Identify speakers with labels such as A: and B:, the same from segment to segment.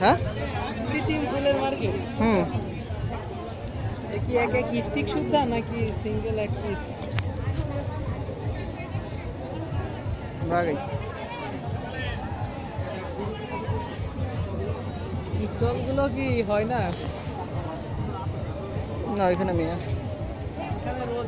A: হ্যাঁ
B: কৃত্রিম ফুলের মার্কেট
A: হুম
B: কি এক এক স্টিক সুদ্ধা নাকি সিঙ্গেল এক পিস
A: বাগাই
B: স্টলগুলো কি হয় না?
A: না ওইখানে মেয়ে
B: এখানে রোজ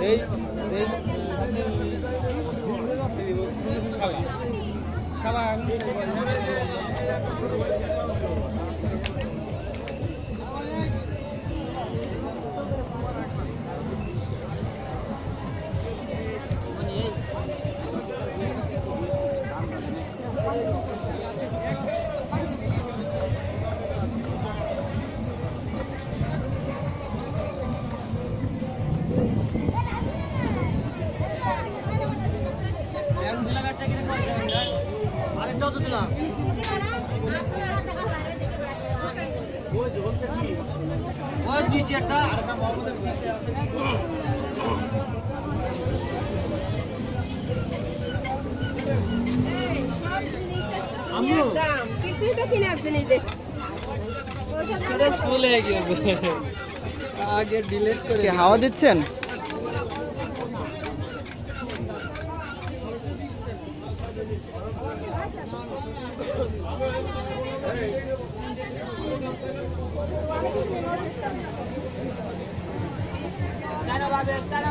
B: এই আরেকটাও তো দিলাম। ওই দিয়েছি একটা আমিও।
C: দাম কিছুই তো কিনে জিনিস দেখ
B: স্টোরেজ ফুল হয়ে গেছে আগে ডিলিট করে
A: হাওয়া দিচ্ছেন?
B: তারা ভাবে তারা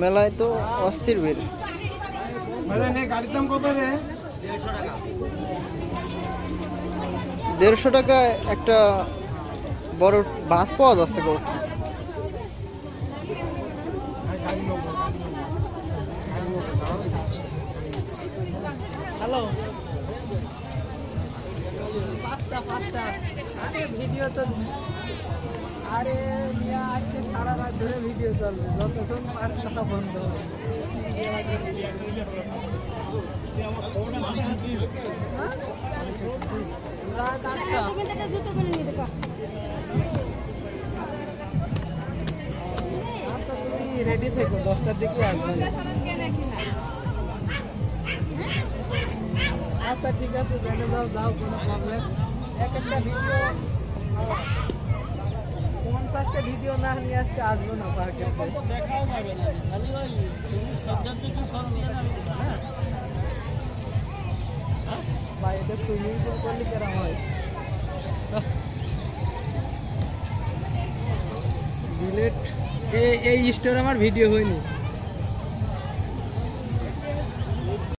A: মেলায় তো অস্থির ভিড়।
D: গাড়ির দাম কত রে?
B: দেড়শো টাকা
A: টাকায় একটা বড় বাস পাওয়া যাচ্ছে গো।
B: হ্যালো পাঁচটা পাঁচটা ভিডিও তো আরে আজকে সারা রাত ধরে ভিডিও চলবে। যতক্ষণ আর কথা বন্ধ? রাত আটটা
C: তুমি জুতো কিনে নিতে
B: আচ্ছা তুমি রেডি থেকো দশটার দিকে আসবে। আচ্ছা ঠিক আছে জেনে যাও যাও কোনো প্রবলেম এক একটা ভিডিও পঞ্চাশটা ভিডিও না নিয়ে আজকে আসব না পার্কে।
E: ওই তুমি দিকে ফোন দিয়ে
B: বা এটা সুইমিং পুল করলে কেরম ডিলেট এই এই স্টোর আমার ভিডিও হয়নি।